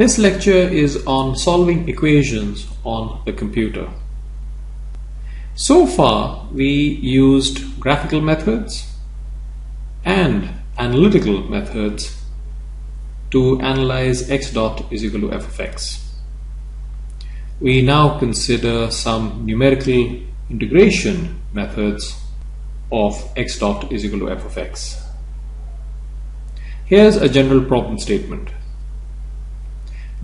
This lecture is on solving equations on the computer. So far we used graphical methods and analytical methods to analyze x dot is equal to f of x. We now consider some numerical integration methods of x dot is equal to f of x. Here's a general problem statement.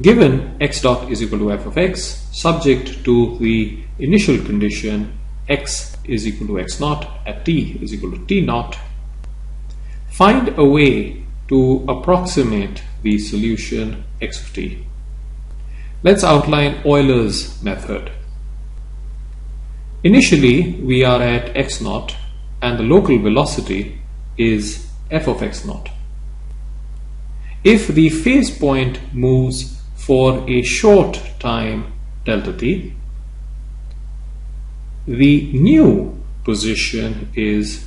Given x dot is equal to f of x, subject to the initial condition x is equal to x naught at t is equal to t naught, find a way to approximate the solution x of t. Let's outline Euler's method. Initially, we are at x naught and the local velocity is f of x naught. If the phase point moves for a short time delta t, the new position is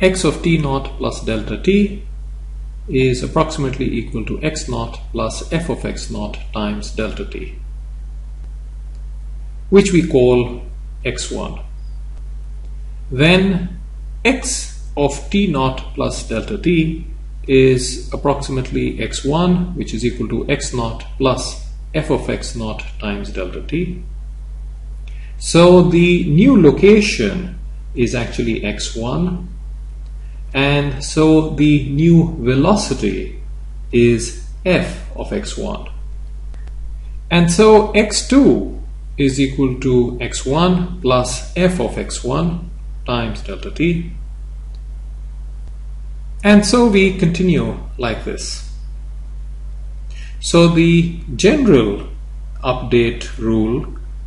x of t naught plus delta t is approximately equal to x naught plus f of x naught times delta t, which we call x1. Then x of t naught plus delta t is approximately x1, which is equal to x0 plus f of x0 times delta t. So the new location is actually x1 and so the new velocity is f of x1 and so x2 is equal to x1 plus f of x1 times delta t and so we continue like this so the general update rule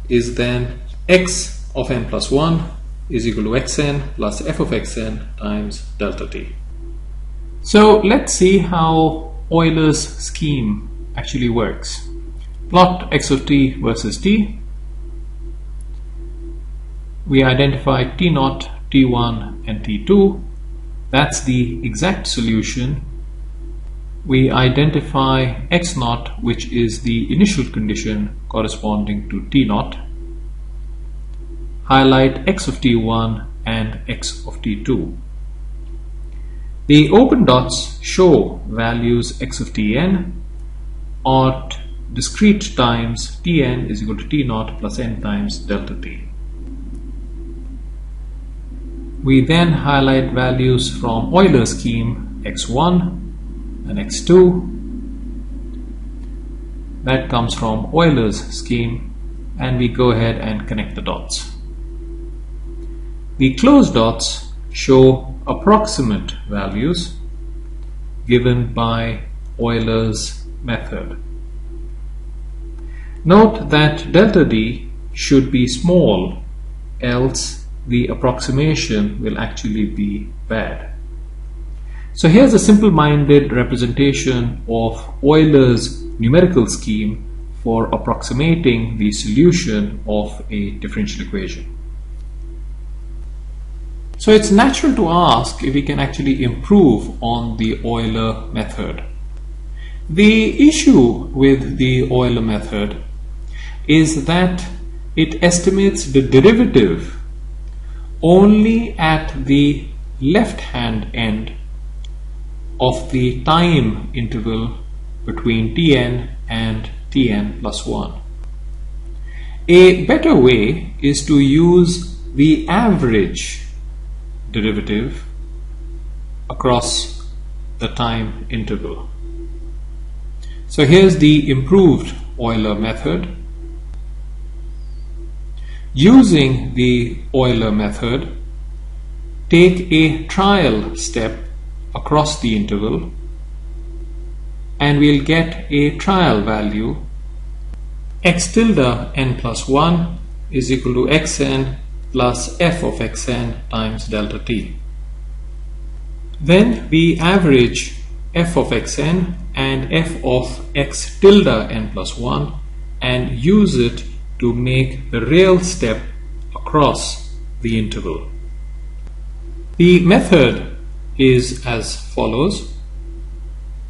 is then x of n plus 1 is equal to xn plus f of xn times delta t. So let's see how Euler's scheme actually works. Plot x of t versus t. We identify t naught, t1 and t2. That's the exact solution. We identify x naught which is the initial condition corresponding to t naught highlight x of t1 and x of t2. The open dots show values x of tn at discrete times tn is equal to t naught plus n times delta t. We then highlight values from Euler's scheme x1 and x2. That comes from Euler's scheme and we go ahead and connect the dots. The closed dots show approximate values given by Euler's method. Note that delta t should be small else the approximation will actually be bad. So here's a simple-minded representation of Euler's numerical scheme for approximating the solution of a differential equation. So it's natural to ask if we can actually improve on the Euler method. The issue with the Euler method is that it estimates the derivative only at the left hand end of the time interval between tn and tn plus 1. A better way is to use the average derivative across the time interval. So here's the improved Euler method. Using the Euler method, take a trial step across the interval and we'll get a trial value x tilde n plus 1 is equal to xn plus f of xn times delta t. Then we average f of xn and f of x tilde n plus 1 and use it to make the real step across the interval. The method is as follows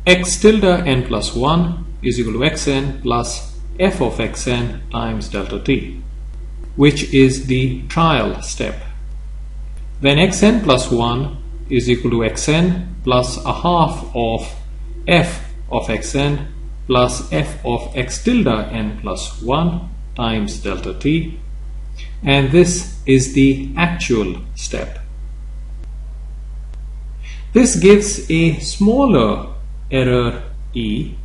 x tilde n plus 1 is equal to xn plus f of xn times delta t, which is the trial step. Then xn plus 1 is equal to xn plus a half of f of xn plus f of x tilde n plus 1 times delta t and this is the actual step. This gives a smaller error e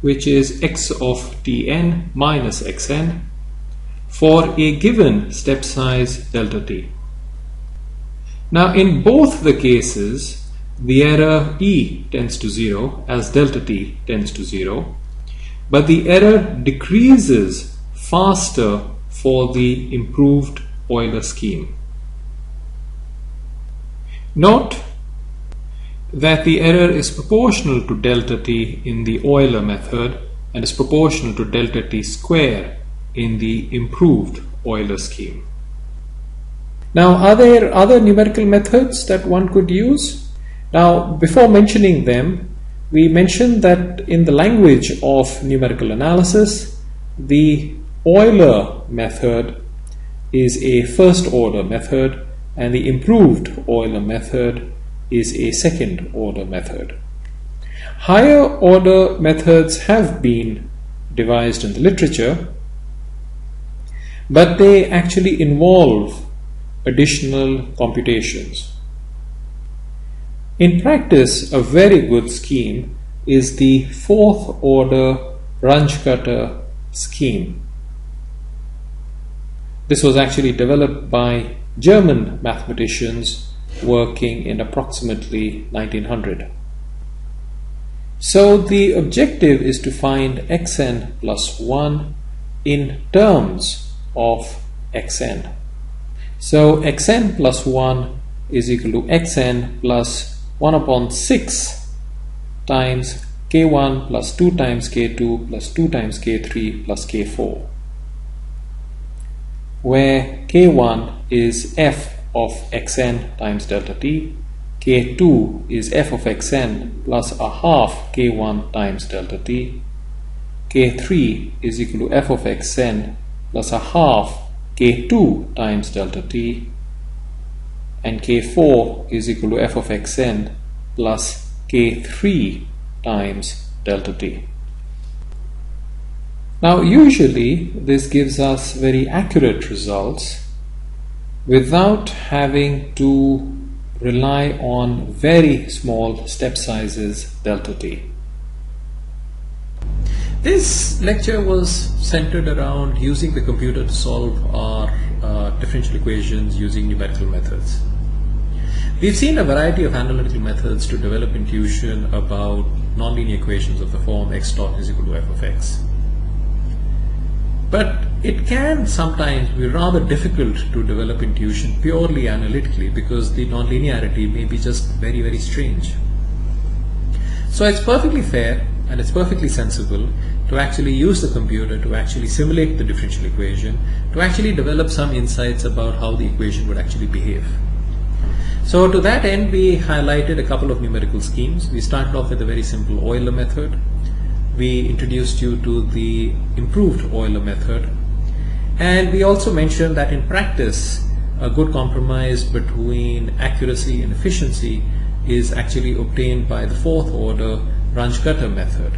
which is x of tn minus xn for a given step size delta t. Now in both the cases the error e tends to 0 as delta t tends to 0 but the error decreases faster for the improved Euler scheme. Note that the error is proportional to delta t in the Euler method and is proportional to delta t square in the improved Euler scheme. Now, are there other numerical methods that one could use? Now, before mentioning them, we mentioned that in the language of numerical analysis, the Euler method is a first order method and the improved Euler method is a second order method. Higher order methods have been devised in the literature, but they actually involve additional computations. In practice, a very good scheme is the fourth order Runge-Kutta scheme. This was actually developed by German mathematicians working in approximately 1900. So the objective is to find xn plus 1 in terms of xn. So xn plus 1 is equal to xn plus 1 upon 6 times k1 plus 2 times k2 plus 2 times k3 plus k4 where k1 is f of xn times delta t, k2 is f of xn plus a half k1 times delta t, k3 is equal to f of xn plus a half k2 times delta t, and k4 is equal to f of xn plus k3 times delta t. Now usually this gives us very accurate results without having to rely on very small step sizes delta t. This lecture was centered around using the computer to solve our differential equations using numerical methods. We've seen a variety of analytical methods to develop intuition about nonlinear equations of the form x dot is equal to f of x. But it can sometimes be rather difficult to develop intuition purely analytically because the nonlinearity may be just very, very strange. So it's perfectly fair and it's perfectly sensible to actually use the computer to actually simulate the differential equation, to actually develop some insights about how the equation would actually behave. So to that end, we highlighted a couple of numerical schemes. We started off with a very simple Euler method, we introduced you to the improved Euler method and we also mentioned that in practice a good compromise between accuracy and efficiency is actually obtained by the fourth order Runge-Kutta method.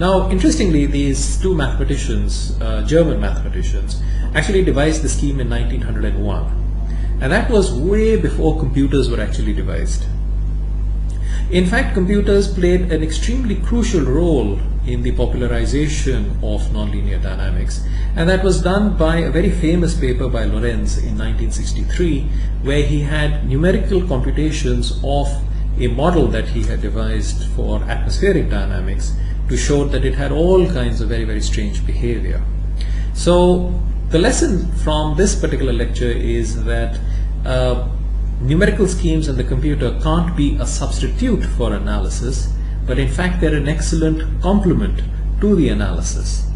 Now interestingly these two mathematicians, uh, German mathematicians, actually devised the scheme in 1901 and that was way before computers were actually devised. In fact, computers played an extremely crucial role in the popularization of nonlinear dynamics. And that was done by a very famous paper by Lorenz in 1963, where he had numerical computations of a model that he had devised for atmospheric dynamics to show that it had all kinds of very, very strange behavior. So the lesson from this particular lecture is that uh, numerical schemes in the computer can't be a substitute for analysis, but in fact they're an excellent complement to the analysis.